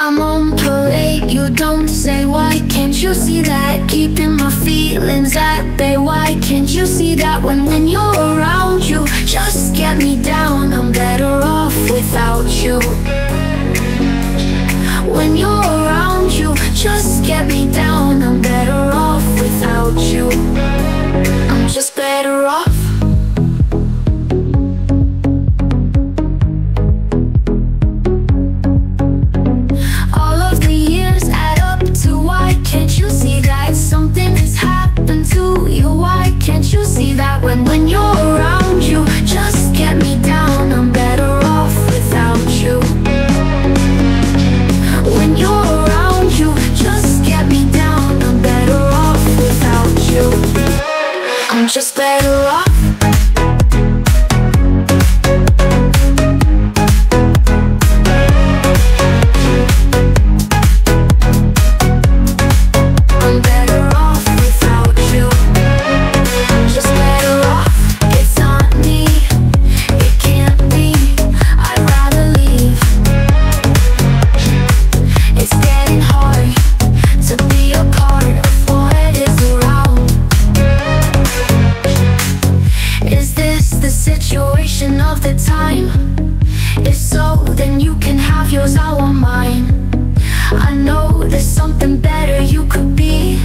I'm on parade, you don't say Why can't you see that? Keeping my feelings at bay Why can't you see that? When, when you're around you Just get me down I'm better off without you When you're around you Just get me down just better off. Then you can have yours, I want mine. I know there's something better you could be.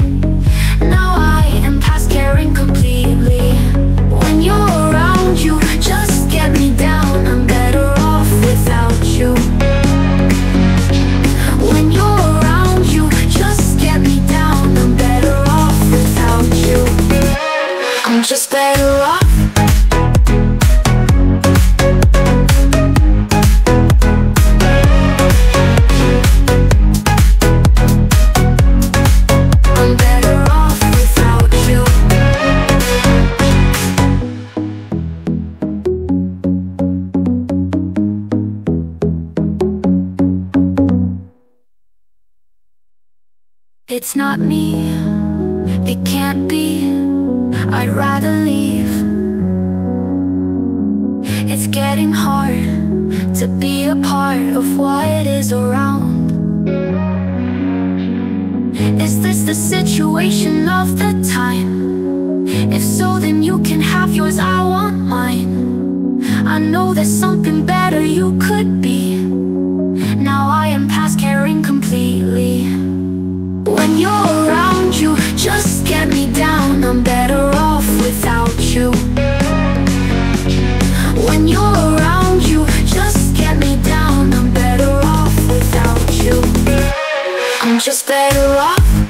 Now I am past caring completely. When you're around, you just get me down. I'm better off without you. When you're around, you just get me down. I'm better off without you. I'm just better off. It's not me, it can't be. I'd rather leave. It's getting hard to be a part of what is around. Is this the situation of the time? If so, then you can have yours, I want mine. I know there's something better you could be. just better off